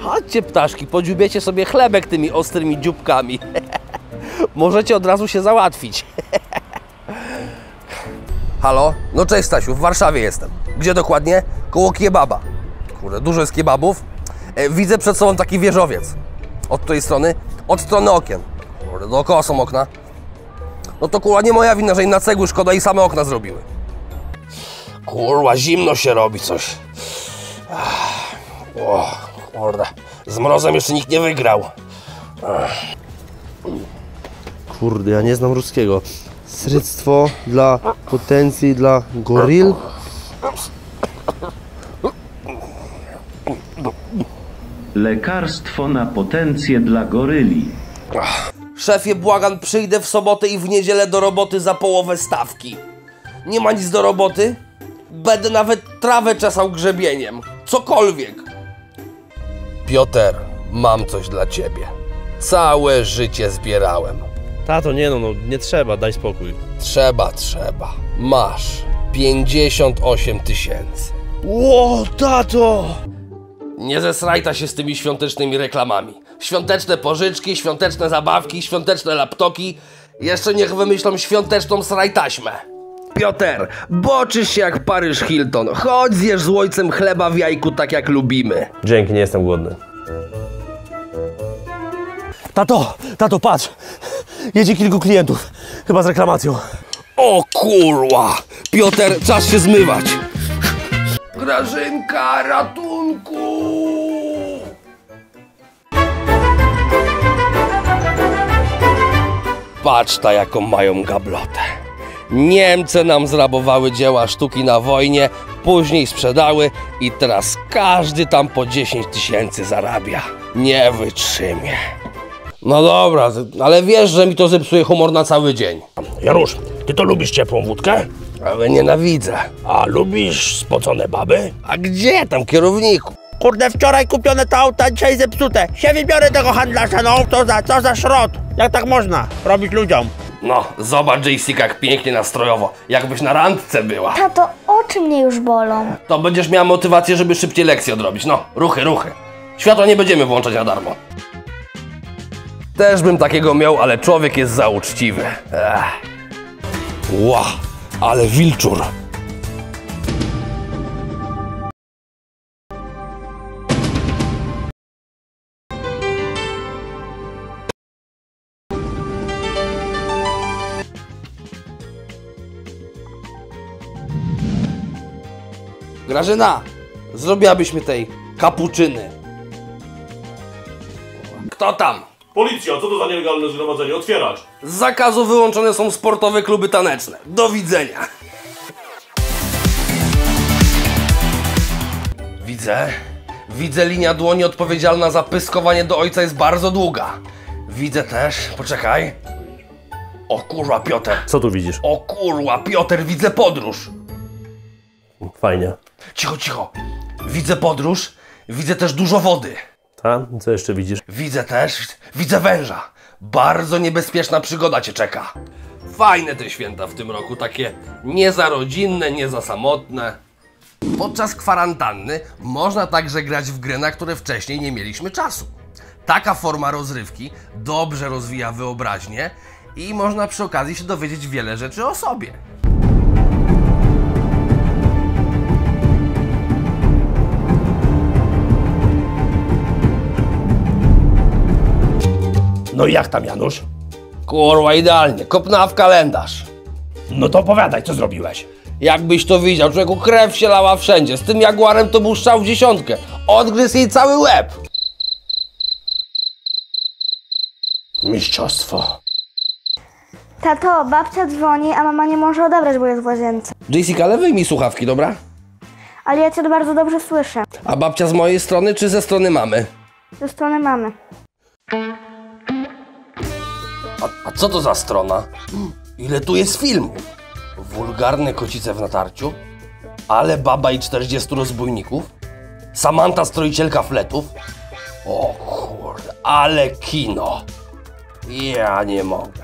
Chodźcie ptaszki, podziubiecie sobie chlebek tymi ostrymi dzióbkami. Możecie od razu się załatwić. Halo? No cześć Stasiu, w Warszawie jestem. Gdzie dokładnie? Koło kebaba. Kurde, dużo jest kebabów. E, widzę przed sobą taki wieżowiec. Od tej strony? Od strony okien. Kurde, dookoła są okna. No to kurwa nie moja wina, że im na cegły szkoda i same okna zrobiły. Kurwa, zimno się robi coś. Ach, O, kurde. Z mrozem jeszcze nikt nie wygrał. Kurde, ja nie znam ruskiego. Sryctwo dla potencji dla goryl? Lekarstwo na potencję dla goryli. Szefie, błagam, przyjdę w sobotę i w niedzielę do roboty za połowę stawki. Nie ma nic do roboty? Będę nawet trawę czesał grzebieniem. Cokolwiek. Piotr, mam coś dla ciebie. Całe życie zbierałem. Tato, nie no, no, nie trzeba, daj spokój. Trzeba, trzeba. Masz 58 tysięcy. Ło, tato! Nie zesrajta się z tymi świątecznymi reklamami. Świąteczne pożyczki, świąteczne zabawki, świąteczne laptoki. Jeszcze niech wymyślą świąteczną srajtaśmę. Piotr, boczysz się jak Paryż Hilton. Chodź zjesz z ojcem chleba w jajku tak jak lubimy. Dzięki, nie jestem głodny. Tato, tato, patrz! Jedzie kilku klientów, chyba z reklamacją. O kurwa! Piotr, czas się zmywać. Grażynka, ratunku! Patrz ta jaką mają gablotę. Niemcy nam zrabowały dzieła sztuki na wojnie, później sprzedały i teraz każdy tam po 10 tysięcy zarabia. Nie wytrzymie. No dobra, ale wiesz, że mi to zepsuje humor na cały dzień. Janusz, ty to lubisz ciepłą wódkę? Ale nienawidzę. A lubisz spocone baby? A gdzie tam kierowniku? Kurde, wczoraj kupione to auta, dzisiaj zepsute. Się wybiorę tego handlarza, no to za, co za szrot. Jak tak można robić ludziom? No, zobacz JC jak pięknie nastrojowo, jakbyś na randce była. Tato, oczy mnie już bolą. To będziesz miała motywację, żeby szybciej lekcję odrobić. No, ruchy, ruchy. Światła nie będziemy włączać na darmo. Też bym takiego miał, ale człowiek jest za uczciwy. Ech. Ła, ale wilczur. Grażyna, zrobiłabyś mi tej kapuczyny. Kto tam? Policja, co to za nielegalne zgromadzenie? Otwierać! Z zakazu wyłączone są sportowe kluby taneczne. Do widzenia. Widzę. Widzę linia dłoni odpowiedzialna za pyskowanie do ojca jest bardzo długa. Widzę też, poczekaj. O kurwa, Piotr. Co tu widzisz? O kurwa, Piotr, widzę podróż. Fajnie. Cicho, cicho. Widzę podróż, widzę też dużo wody. Ta? Co jeszcze widzisz? Widzę też, widzę węża. Bardzo niebezpieczna przygoda cię czeka. Fajne te święta w tym roku, takie nie za rodzinne, nie za samotne. Podczas kwarantanny można także grać w gry, na które wcześniej nie mieliśmy czasu. Taka forma rozrywki dobrze rozwija wyobraźnię i można przy okazji się dowiedzieć wiele rzeczy o sobie. No i jak tam, Janusz? Kurwa, idealnie, kopnęła w kalendarz. No to opowiadaj, co zrobiłeś? Jakbyś to widział, człowieku krew się lała wszędzie. Z tym jaguarem to był strzał w dziesiątkę. Odgryzł jej cały łeb. Mistrzostwo. Tato, babcia dzwoni, a mama nie może odebrać, bo jest w łazience. Jessica, ale wyjmij słuchawki, dobra? Ale ja cię bardzo dobrze słyszę. A babcia z mojej strony czy ze strony mamy? Ze strony mamy. A, a co to za strona? Ile tu jest filmów? Wulgarne kocice w natarciu? Ale baba i 40 rozbójników? Samanta stroicielka fletów? O kurde, ale kino! Ja nie mogę.